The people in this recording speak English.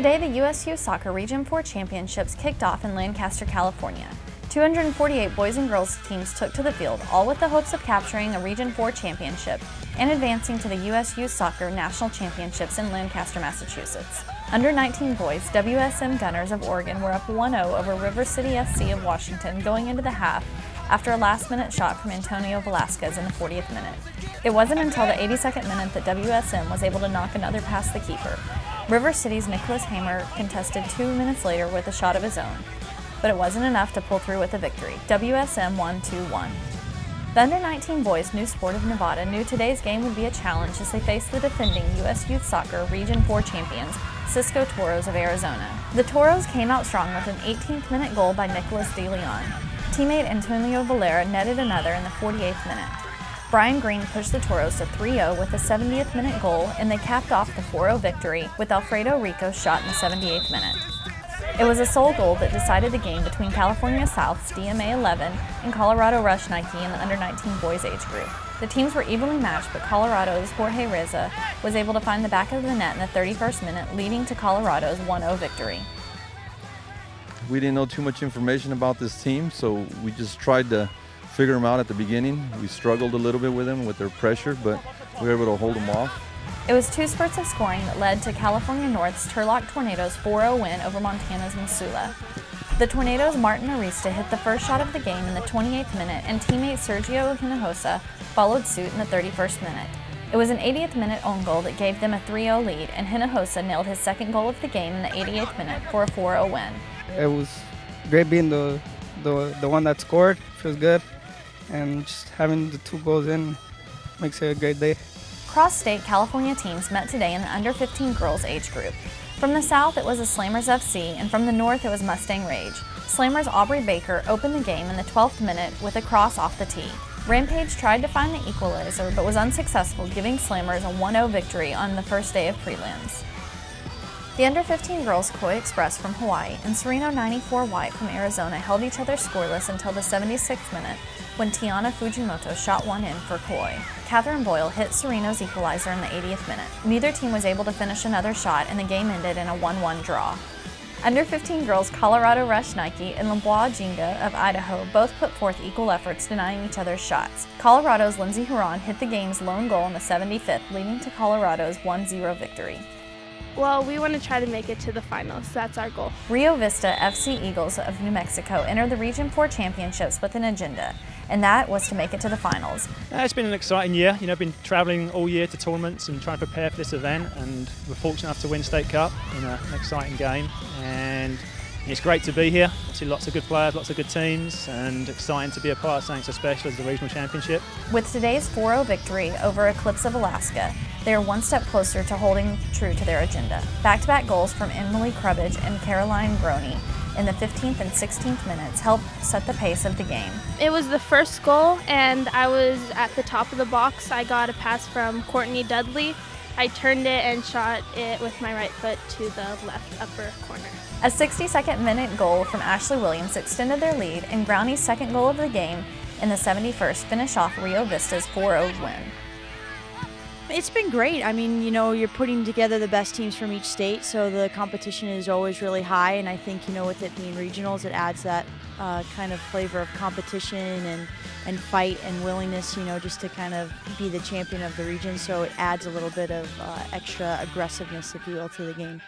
Today, the U.S. Youth Soccer Region 4 Championships kicked off in Lancaster, California. 248 boys and girls teams took to the field, all with the hopes of capturing a Region 4 championship and advancing to the U.S. Youth Soccer National Championships in Lancaster, Massachusetts. Under 19 boys, WSM Gunners of Oregon were up 1-0 over River City SC of Washington going into the half after a last-minute shot from Antonio Velasquez in the 40th minute. It wasn't until the 82nd minute that WSM was able to knock another past the keeper. River City's Nicholas Hamer contested two minutes later with a shot of his own, but it wasn't enough to pull through with a victory. WSM 1-2-1. The under-19 boys New Sport of Nevada knew today's game would be a challenge as they faced the defending U.S. Youth Soccer Region 4 champions, Cisco Toros of Arizona. The Toros came out strong with an 18th minute goal by Nicholas De Leon. Teammate Antonio Valera netted another in the 48th minute. Brian Green pushed the Toros to 3-0 with a 70th minute goal and they capped off the 4-0 victory with Alfredo Rico's shot in the 78th minute. It was a sole goal that decided the game between California South's DMA 11 and Colorado Rush Nike in the under 19 boys age group. The teams were evenly matched, but Colorado's Jorge Reza was able to find the back of the net in the 31st minute, leading to Colorado's 1-0 victory. We didn't know too much information about this team, so we just tried to figure them out at the beginning. We struggled a little bit with them with their pressure, but we were able to hold them off. It was two spurts of scoring that led to California North's Turlock Tornadoes 4-0 win over Montana's Missoula. The Tornadoes' Martin Arista hit the first shot of the game in the 28th minute, and teammate Sergio Hinojosa followed suit in the 31st minute. It was an 80th minute own goal that gave them a 3-0 lead, and Hinojosa nailed his second goal of the game in the 88th minute for a 4-0 win. It was great being the, the, the one that scored, feels good, and just having the two goals in makes it a great day. Cross-state California teams met today in the under 15 girls age group. From the south, it was the Slammers FC, and from the north, it was Mustang Rage. Slammers Aubrey Baker opened the game in the 12th minute with a cross off the tee. Rampage tried to find the equalizer, but was unsuccessful, giving Slammers a 1-0 victory on the first day of prelims. The under 15 girls Koi Express from Hawaii and Sereno 94 White from Arizona held each other scoreless until the 76th minute when Tiana Fujimoto shot one in for Koi. Catherine Boyle hit Sereno's equalizer in the 80th minute. Neither team was able to finish another shot and the game ended in a 1-1 draw. Under 15 girls Colorado Rush Nike and LeBois Jinga of Idaho both put forth equal efforts denying each other's shots. Colorado's Lindsey Huron hit the game's lone goal in the 75th, leading to Colorado's 1-0 victory. Well, we want to try to make it to the finals. That's our goal. Rio Vista FC Eagles of New Mexico entered the Region 4 Championships with an agenda, and that was to make it to the finals. Uh, it's been an exciting year. You know, I've been travelling all year to tournaments and trying to prepare for this event, and we're fortunate enough to win State Cup in a, an exciting game. And it's great to be here. I see lots of good players, lots of good teams, and exciting to be a part of something so special as the Regional Championship. With today's 4-0 victory over Eclipse of Alaska, they are one step closer to holding true to their agenda. Back-to-back goals from Emily Crubbage and Caroline Groney in the 15th and 16th minutes helped set the pace of the game. It was the first goal, and I was at the top of the box. I got a pass from Courtney Dudley. I turned it and shot it with my right foot to the left upper corner. A 62nd minute goal from Ashley Williams extended their lead, and Brownie's second goal of the game in the 71st finished off Rio Vista's 4-0 win. It's been great. I mean, you know, you're putting together the best teams from each state, so the competition is always really high. And I think, you know, with it being regionals, it adds that uh, kind of flavor of competition and, and fight and willingness, you know, just to kind of be the champion of the region. So it adds a little bit of uh, extra aggressiveness, if you will, to the game.